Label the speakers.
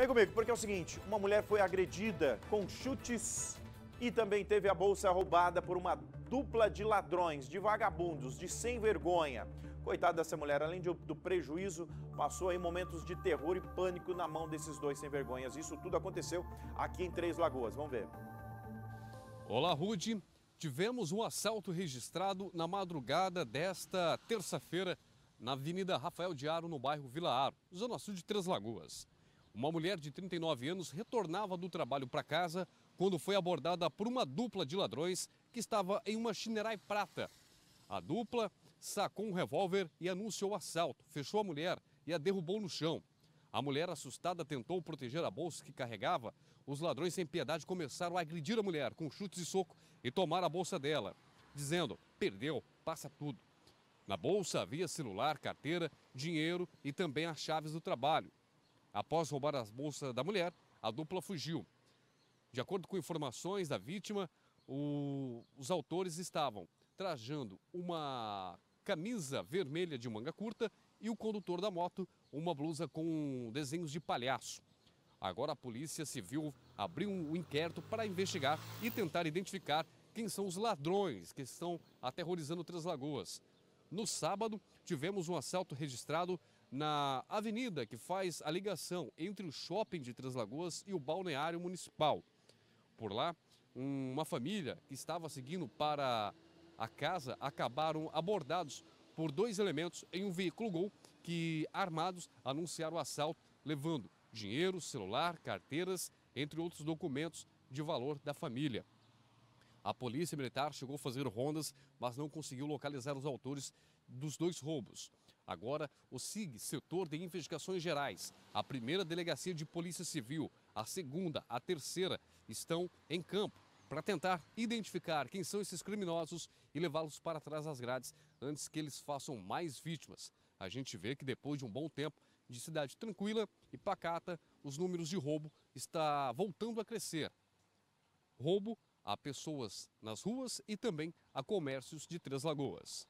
Speaker 1: Vem comigo, porque é o seguinte: uma mulher foi agredida com chutes e também teve a bolsa roubada por uma dupla de ladrões, de vagabundos, de sem vergonha. Coitada dessa mulher, além do prejuízo, passou aí momentos de terror e pânico na mão desses dois sem vergonhas. Isso tudo aconteceu aqui em Três Lagoas. Vamos ver.
Speaker 2: Olá, Rude. Tivemos um assalto registrado na madrugada desta terça-feira na Avenida Rafael de Aro, no bairro Vila Aro, zona sul de Três Lagoas. Uma mulher de 39 anos retornava do trabalho para casa quando foi abordada por uma dupla de ladrões que estava em uma Chinerai prata. A dupla sacou um revólver e anunciou o assalto, fechou a mulher e a derrubou no chão. A mulher, assustada, tentou proteger a bolsa que carregava. Os ladrões, sem piedade, começaram a agredir a mulher com chutes e soco e tomar a bolsa dela, dizendo: perdeu, passa tudo. Na bolsa havia celular, carteira, dinheiro e também as chaves do trabalho. Após roubar as bolsas da mulher, a dupla fugiu. De acordo com informações da vítima, o, os autores estavam trajando uma camisa vermelha de manga curta e o condutor da moto uma blusa com desenhos de palhaço. Agora a Polícia Civil abriu um inquérito para investigar e tentar identificar quem são os ladrões que estão aterrorizando Três Lagoas. No sábado, tivemos um assalto registrado na avenida que faz a ligação entre o shopping de Três Lagoas e o balneário municipal. Por lá, uma família que estava seguindo para a casa acabaram abordados por dois elementos em um veículo Gol que, armados, anunciaram o assalto, levando dinheiro, celular, carteiras, entre outros documentos de valor da família. A polícia militar chegou a fazer rondas, mas não conseguiu localizar os autores dos dois roubos. Agora, o SIG, Setor de Investigações Gerais, a primeira delegacia de Polícia Civil, a segunda, a terceira, estão em campo para tentar identificar quem são esses criminosos e levá-los para trás das grades antes que eles façam mais vítimas. A gente vê que depois de um bom tempo de cidade tranquila e pacata, os números de roubo está voltando a crescer. Roubo a pessoas nas ruas e também a comércios de Três Lagoas.